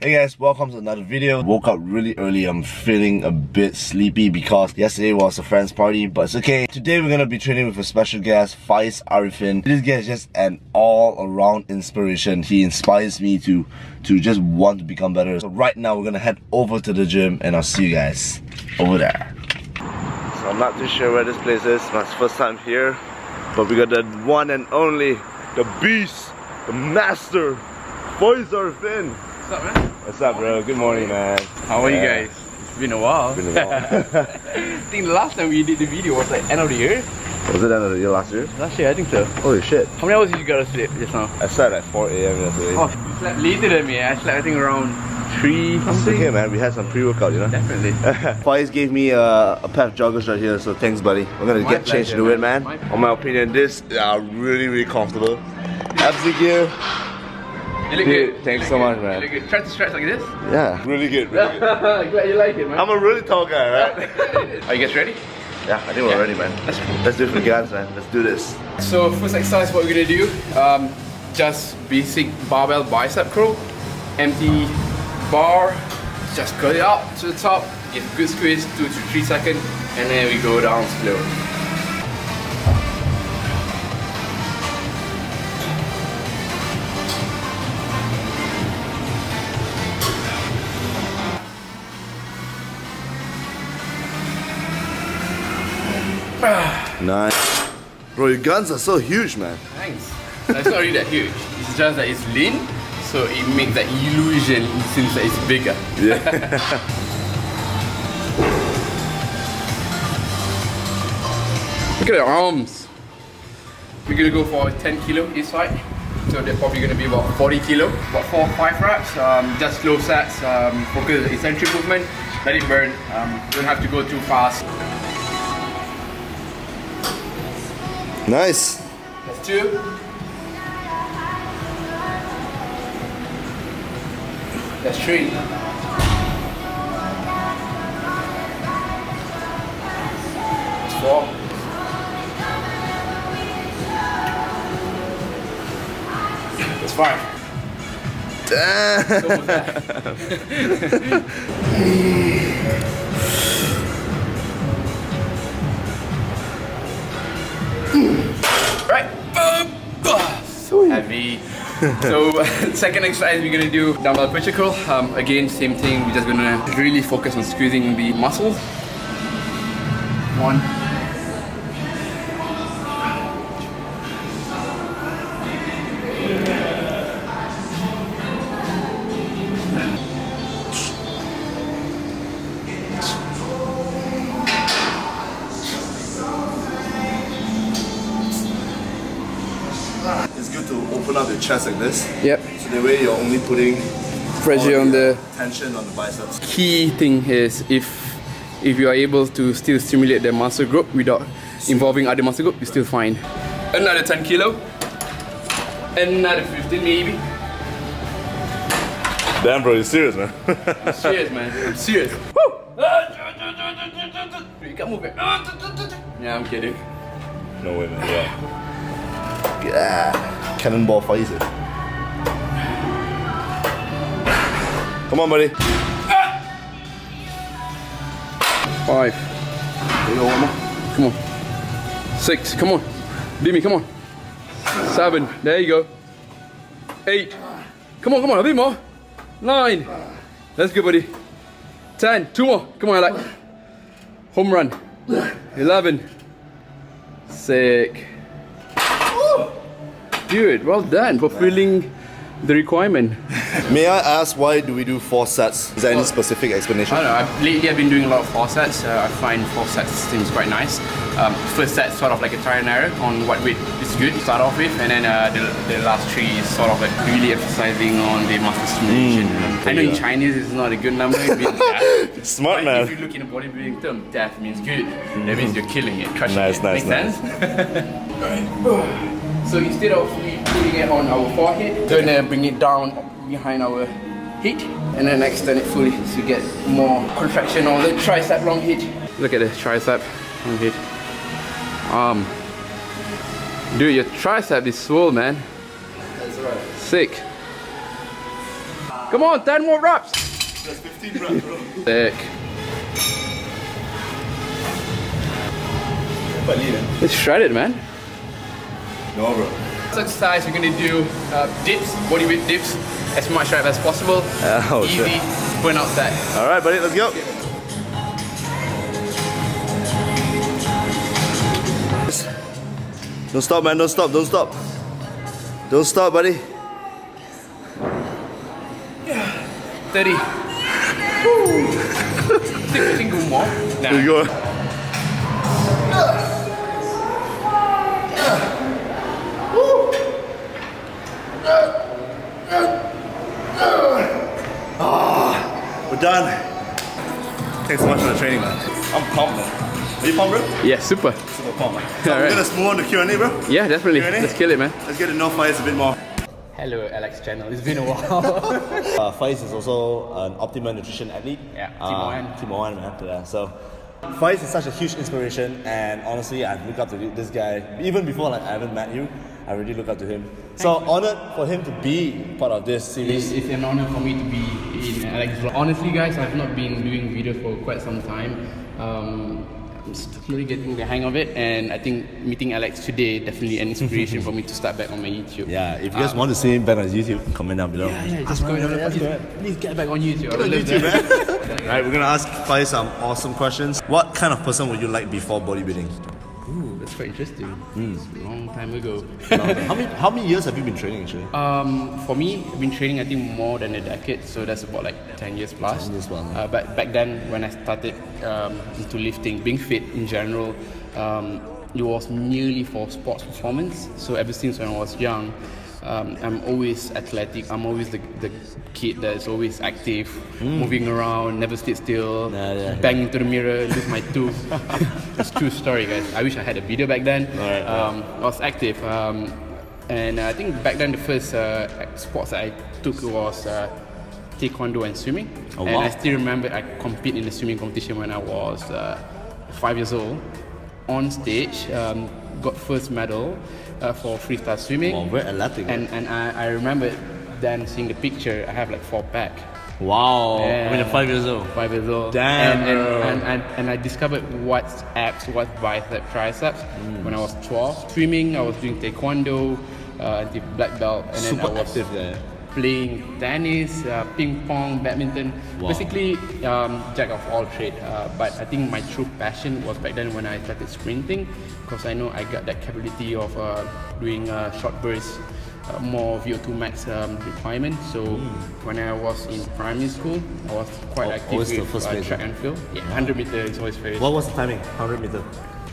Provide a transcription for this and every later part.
Hey guys, welcome to another video. Woke up really early. I'm feeling a bit sleepy because yesterday was a friend's party, but it's okay. Today we're gonna be training with a special guest, Faiz Ariffin. This guy is just an all-around inspiration. He inspires me to to just want to become better. So right now we're gonna head over to the gym and I'll see you guys over there. So I'm not too sure where this place is. My first time here, but we got the one and only, the beast, the master, Faiz Ariffin. What's up, man? What's up, bro? Good morning, man. How are Yeah. you guys? It's been a while. Been a while. I think the last time we did the video was like end of the year. Was it end of the year last year? Last year, I think so. Holy shit. How many hours did you go to sleep just now? I started at 4 a.m. yesterday. Oh, you slept later than me. I slept, I think, around 3 It's something. okay, man. We had some pre-workout, you know? Definitely. Faiz gave me uh, a pair of joggers right here, so thanks, buddy. We're gonna My get changed pleasure, into it, man. man. My On my opinion, this are really, really comfortable. Abs gear, You look Dude, good. thanks so look much, good. man. You look good. Try to stretch like this. yeah, really good. Really good. Glad you like it, man. I'm a really tall guy, right? Are you guys ready? yeah, I think we're Yeah. ready, man. Let's Let's do it for the guys, man. Let's do this. So first exercise, what we're gonna do, um, just basic barbell bicep curl, empty bar, just curl it up to the top, give a good squeeze, two to three seconds, and then we go down slow. Nice. Bro, your guns are so huge, man. Thanks. It's not really that huge. It's just that it's lean, so it makes that illusion it seems that it's bigger. Yeah. Look at the arms. We're gonna go for 10 kilo each side. So they're probably gonna be about 40 kilo. About four, five reps. Um, just slow sets. Um, focus on the eccentric movement. Let it burn. Um, don't have to go too fast. Nice. That's two. That's three. That's four. That's five. Damn. right. Boom. So heavy. so second exercise we're gonna do dumbbell push curl. Um, again, same thing. We're just gonna really focus on squeezing the muscles. One. Chest like this. Yep. So the way you're only putting Pressure on the tension on the biceps. key thing is if if you are able to still stimulate the muscle group without involving other muscle group, you're still fine. Another 10 kilo. Another 15 maybe. Damn, bro, you're serious, man. I'm serious, man. I'm serious. Woo! You can't move it. Yeah, I'm kidding. no way, man. Yeah. Yeah. Cannonball Pfizer. Come on, buddy. Five. There you go, one more. Come on. Six. Come on. Beat me. Come on. Seven. There you go. Eight. Come on. Come on. A bit more. Nine. That's good, buddy. Ten. Two more. Come on, like. Home run. Eleven. Sick. Dude, well done for filling the requirement. May I ask why do we do four sets? Is there any specific explanation? I don't know. I've, lately, I've been doing a lot of four sets. Uh, I find four sets seems quite nice. Um, first set sort of like a try and error on what weight is good to start off with, and then uh, the, the last three is sort of like really emphasizing on the muscle stimulation. I know in. Chinese it's not a good number. It means death. Smart But if you look in a bodybuilding term, death means good. That means you're killing it, crushing Nice, it. nice, Make nice. sense? Alright. So instead of we putting it on our forehead, gonna bring it down behind our head and then extend it fully to get more contraction on the tricep long head. Look at the tricep long head. Um, dude, your tricep is swole, man. That's right. Sick. Come on, 10 more reps. That's 15 reps, bro. Sick. But lean? It's shredded, man. No, bro. This exercise, we're gonna do uh, dips, body weight dips, as much rep as possible. Oh, Easy, shit. burn out that. All right, buddy, let's go. Don't stop, man. Don't stop. Don't stop. Don't stop, buddy. 30. think, think go more? Nah. You go. Ah, We're done. Thanks so much for the training, man. I'm pumped, man. Are you pumped, bro? Yeah, super. Super pumped, man. So Alright. we're gonna move on to Q&A, bro. Yeah, definitely. Let's kill it, man. Let's get to know Faiz a bit more. Hello, Alex channel. It's been a while. Uh, Faiz is also an Optimum Nutrition athlete. Yeah, Team uh, One. Team One, man. Yeah, so Faiz is such a huge inspiration, and honestly, I look up to this guy even before like I haven't met you. I really look up to him. So honored for him to be part of this series. It's, it's an honor for me to be in Alex vlog. Honestly, guys, I've not been doing videos for quite some time. Um, I'm slowly getting the hang of it, and I think meeting Alex today definitely an inspiration for me to start back on my YouTube. Yeah, if you guys want to see him back on YouTube, comment down below. Yeah, yeah, just go yeah, and yeah, please, please get back on YouTube. I would on love YouTube, that. Alright, we're gonna ask Faiz some awesome questions. What kind of person would you like before bodybuilding? Ooh, that's quite interesting. A long time ago. how many how many years have you been training actually? Um, for me, I've been training I think more than a decade, so that's about like 10 years plus. 10 years plus, Uh, but back then, when I started um, into lifting, being fit in general, um, it was merely for sports performance. So ever since when I was young, um, I'm always athletic. I'm always the, the kid that is always active, moving around, never sit still, Hmm. Yeah, yeah, bang into the mirror, lose my tooth. it's true story, guys. I wish I had a video back then. Um, I was active. Um, and I think back then the first uh, sports I took was uh, taekwondo and swimming. Oh, and. I still remember I compete in the swimming competition when I was uh, five years old. On stage, um, got first medal uh, for freestyle swimming. Wow, very athletic. And and I, I remember then seeing the picture. I have like four pack. Wow, Yeah. I mean, you're five years old. Five years old. Damn, And, and, and, and, and I discovered what's abs, what's bicep, triceps Mm. when I was 12. Swimming, I was doing taekwondo uh, until black belt. And then Super I was active there. playing tennis, uh, ping pong, badminton. Wow. Basically, um, jack of all trade. Uh, but I think my true passion was back then when I started sprinting, because I know I got that capability of uh, doing uh, short bursts, uh, more VO2 max um, requirement. So when I was in primary school, I was quite active Hmm. always with first uh, track and field. Yeah, 100 meter is always very What was the timing? 100 meter.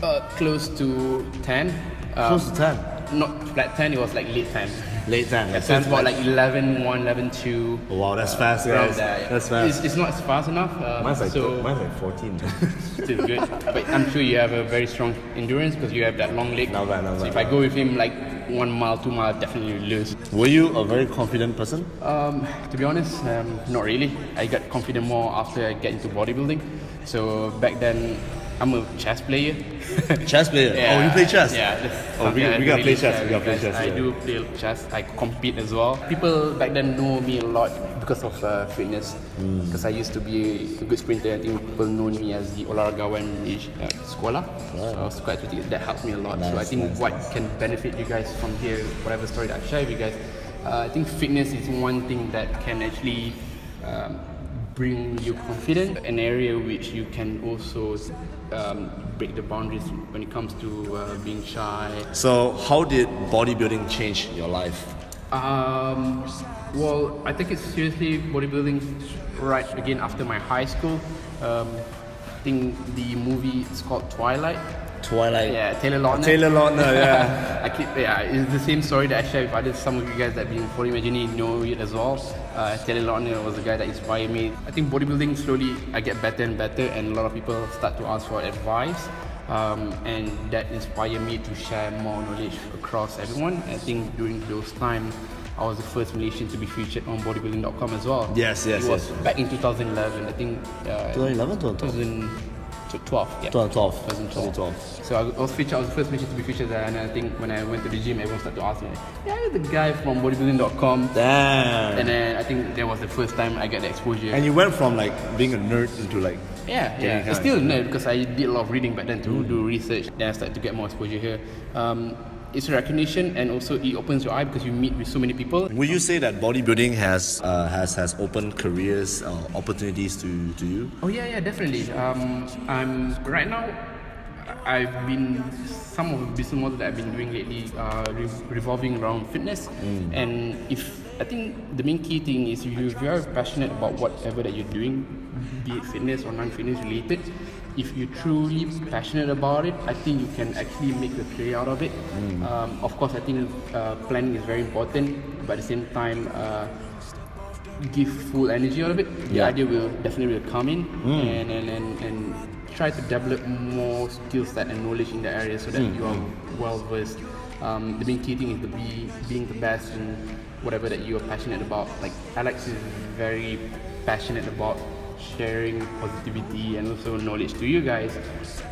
uh, close to 10. Um, Close to 10. Not flat 10, it was like late 10. Late 10. Yeah, so it's about like 11, 1, 11, 2. Wow, that's fast, guys. yeah. That's fast. It's, it's not fast enough. Um, Mine's like, so mine's like 14. still good. But I'm sure you have a very strong endurance because you have that long leg. Not bad, not so bad, if I go with him like one mile, two mile, definitely lose. Were you a very confident person? Um, to be honest, um, not really. I got confident more after I get into bodybuilding. So back then, I'm a chess player. Chess player. Oh, you play chess? Yeah. Oh, we- we gotta really play chess, we gotta play chess, I yeah. do play chess. I compete as well. People back then know me a lot because of uh, fitness. Hmm. Because I used to be a good sprinter. I think people know me as the Olahragawan di uh, sekolah. So I was quite athletic. That helped me a lot. so I think nice, what can benefit you guys from here, whatever story that I share with you guys, uh, I think fitness is one thing that can actually um, bring you confidence. An area which you can also um, break the boundaries when it comes to uh, being shy. So, how did bodybuilding change your life? Um, well, I take it seriously bodybuilding right again after my high school. Um, I think the movie is called Twilight. Twilight. Yeah, Taylor Lautner. Taylor Lautner, yeah. I keep, yeah, it's the same story that I share with others. Some of you guys that have been following my journey know it as well. Uh, Taylor Lautner was the guy that inspired me. I think bodybuilding slowly I get better and better, and a lot of people start to ask for advice. Um, and that inspired me to share more knowledge across everyone. I think during those times, I was the first Malaysian to be featured on bodybuilding.com as well. Yes, yes, It was yes. back in 2011. I think uh, 2011, 2012? 2000, T- 12, yeah. 2012. 2012. 2012. So I was featured, I was the first featured to be featured there, and I think when I went to the gym, everyone started to ask me, yeah, you're the guy from bodybuilding.com. Damn. And then I think that was the first time I got the exposure. And you went from like being a nerd into like Yeah, yeah. It's still a nerd because I did a lot of reading back then to do research. Then I started to get more exposure here. Um, it's recognition and also it opens your eye because you meet with so many people. Would you say that bodybuilding has uh, has has opened careers uh, opportunities to, to you? Oh yeah, yeah, definitely. Um, I'm right now. I've been some of the business models that I've been doing lately are re- revolving around fitness, and if I think the main key thing is if you are very passionate about whatever that you're doing, be it fitness or non-fitness related. If you're truly passionate about it, I think you can actually make a career out of it. Um, of course, I think uh, planning is very important, but at the same time, uh, give full energy out of it, the idea will definitely will come in and, and, and, and try to develop more skill set and knowledge in the area so that you are well versed. Um, the main key thing is to be being the best in whatever that you are passionate about. Like Alex is very passionate about sharing positivity and also knowledge to you guys.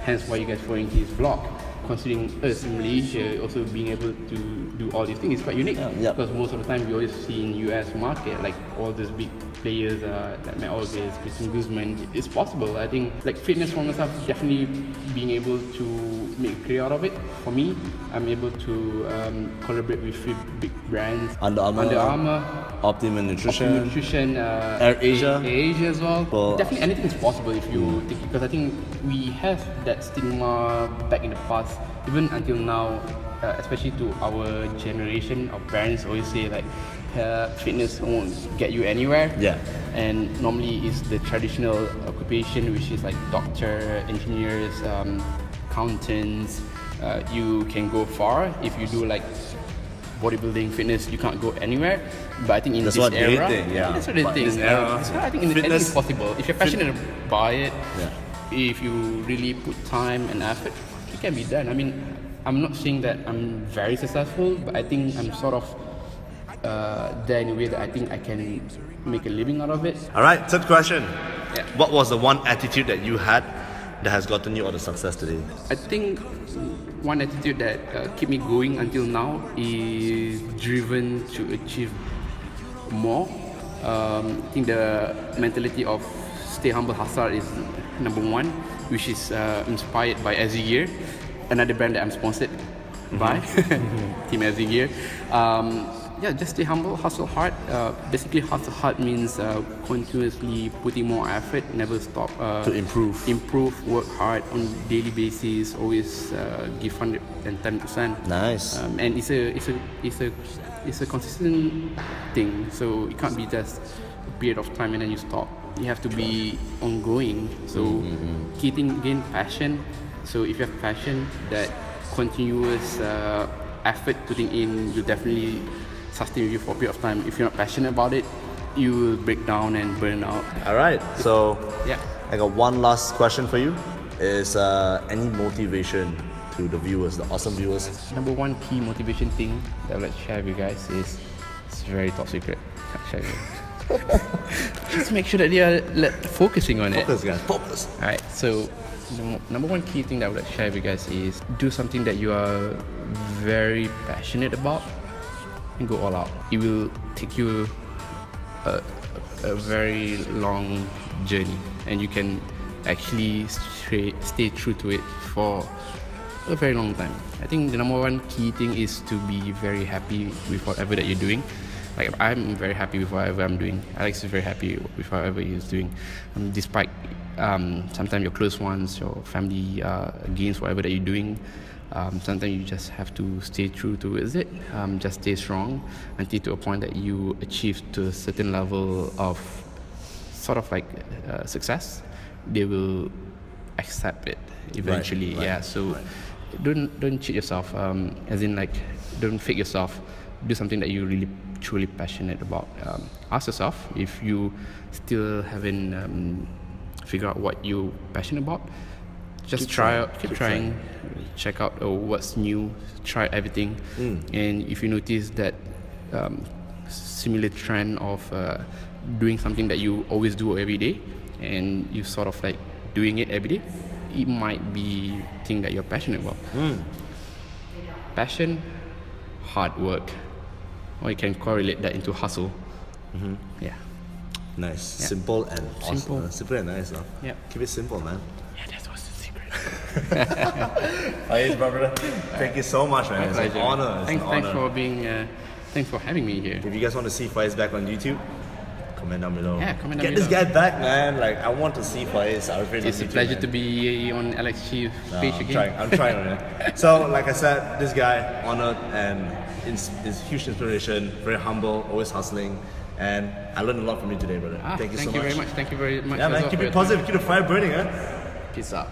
Hence why you guys following his blog. Considering us in Malaysia also being able to do all these things is quite unique. yeah. Because most of the time we always see in US market like all these big players uh, like Matt Ogus, Christian Guzman. It's possible. I think like fitness for myself definitely being able to make career out of it. For me, I'm able to um, collaborate with three big brands. Under Armour, Under Armour, Optimum Nutrition. nutrition, uh, Air Asia. A- Asia as well. Well- Definitely anything is possible if you take it because I think we have that stigma back in the past, even until now, uh, especially to our generation. Our parents always say like, uh, fitness won't get you anywhere. Yeah. And normally it's the traditional occupation, which is like doctor, engineers, um, accountants. Uh, you can go far if you do like bodybuilding, fitness, you can't go anywhere. But I think in That's this era, think, yeah. that's what they But think. this era, I think in anything fitness- is possible. If you're passionate about it, Yeah. if you really put time and effort, it can be done. I mean, I'm not saying that I'm very successful, but I think I'm sort of uh, there in a way that I think I can make a living out of it. All right, third question. Yeah. What was the one attitude that you had that has gotten you all the success today? I think one attitude that uh, keep me going until now is driven to achieve more. Um, I think the mentality of stay humble hustle is number one, which is uh, inspired by Gear, another brand that I'm sponsored by, Team Gear. Um, yeah, just stay humble, hustle hard. Uh, basically, hustle hard means uh, continuously putting more effort, never stop. Uh, To improve. improve, work hard on daily basis, always uh, give hundred and ten percent. Nice. Um, and it's a it's a it's a it's a consistent thing. So it can't be just a period of time and then you stop. You have to be ongoing. So keeping gain passion. So if you have passion, that continuous uh, effort putting in, you definitely sustain you for a period of time. If you're not passionate about it, you will break down and burn out. All right, so Yeah. I got one last question for you. Is uh, any motivation to the viewers, the awesome viewers? Number one key motivation thing that I would like to share with you guys is it's very top secret. Can't share with you. Just make sure that they are like, focusing on it. Focus, guys. Focus. Alright, so the number one key thing that I would like to share with you guys is do something that you are very passionate about and go all out. It will take you a, a very long journey and you can actually stay, stay true to it for a very long time. I think the number one key thing is to be very happy with whatever that you're doing. Like I'm very happy with whatever I'm doing. Alex is very happy with whatever he's doing, um, despite um, sometimes your close ones, your family uh, against whatever that you're doing. Um, sometimes you just have to stay true to it. Um, just stay strong until to a point that you achieve to a certain level of sort of like uh, success. They will accept it eventually. right, yeah. So don't don't cheat yourself. Um, as in like don't fake yourself. Do something that you really truly passionate about. Um, ask yourself if you still haven't um, figured out what you're passionate about. Just Keep try out, keep, keep trying, check out oh, what's new, try everything, and if you notice that um, similar trend of uh, doing something that you always do every day, and you sort of like doing it every day, it might be thing that you're passionate about. Passion, hard work, or you can correlate that into hustle. Yeah. Nice. Simple and awesome. Simple. Simple and nice, no? Yeah. Keep it simple, man. Yeah, that was the secret. Faiz, brother. Thank you so much, man. It's Pleasure. an honor. It's Thanks, an thanks honor. for being. Uh, thanks for having me here. If you guys want to see Faiz back on YouTube, comment down below. Yeah, comment down Get this guy back, man. Like, I want to see Faiz Ariffin It's a pleasure man. to be on Alex Chee No, page I'm again. trying. I'm trying on it. So, like I said, this guy honored and is, is huge inspiration. Very humble, always hustling, and I learned a lot from you today, brother. Ah, thank you so thank you much. very much. Thank you very much. Yeah, man. Keep it your positive. Keep the fire burning, huh? Peace out.